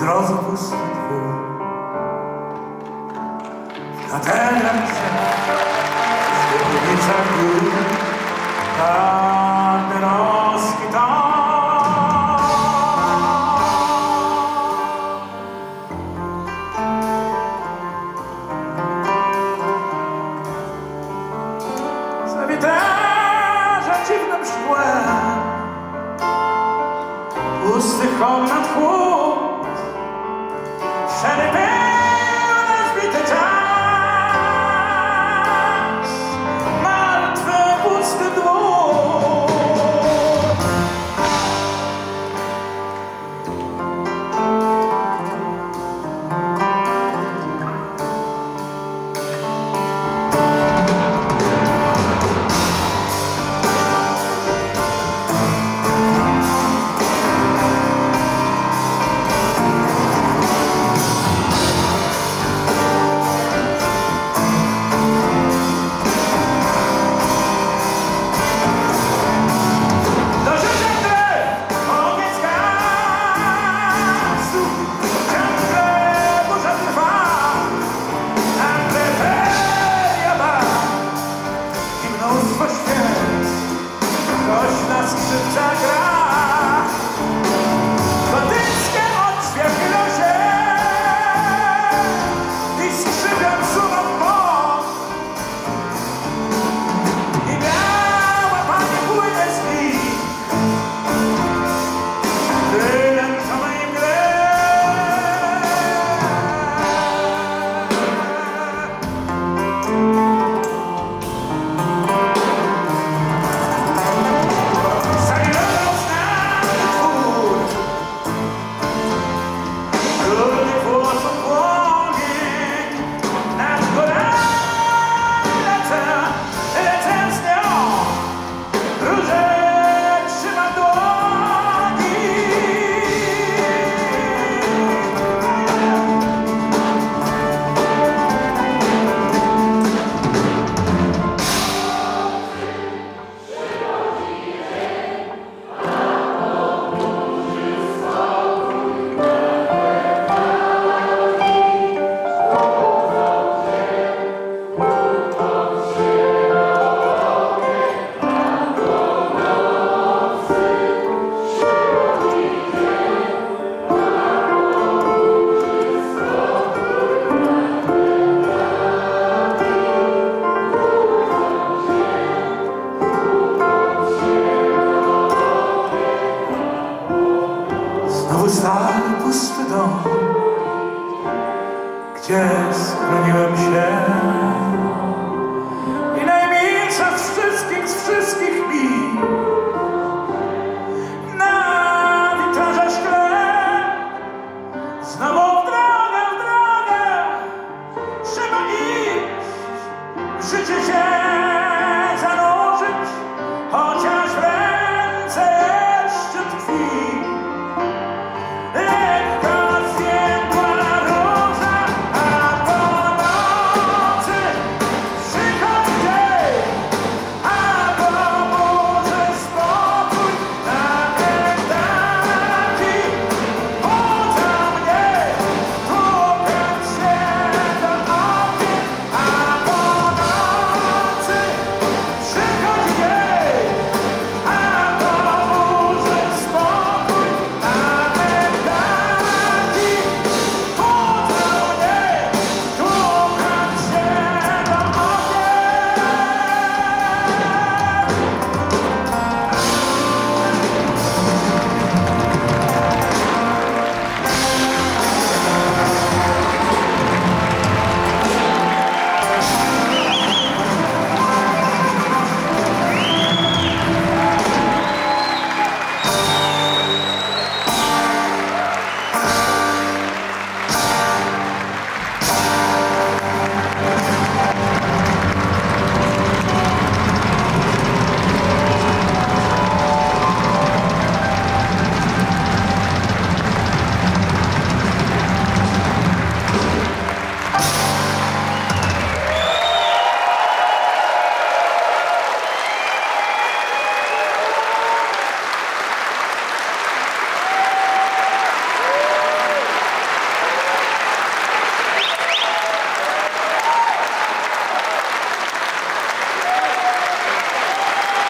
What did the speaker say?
drodze pusty dwór. W katedrach w zbiornicach gór, katerowski tam. Zawiterza dziwnym szkłem, pustych komnat chłód, Yes, when you have shared.